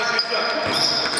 Vai,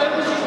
Congratulations.